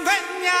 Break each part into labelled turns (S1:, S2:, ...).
S1: Nzingwenya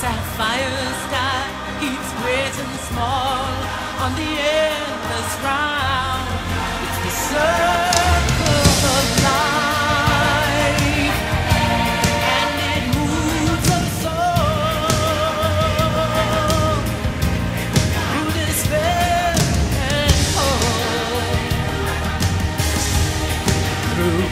S2: sapphire sky keeps great and small on the endless round. It's the circle of life, and it moves us through despair and hope. Through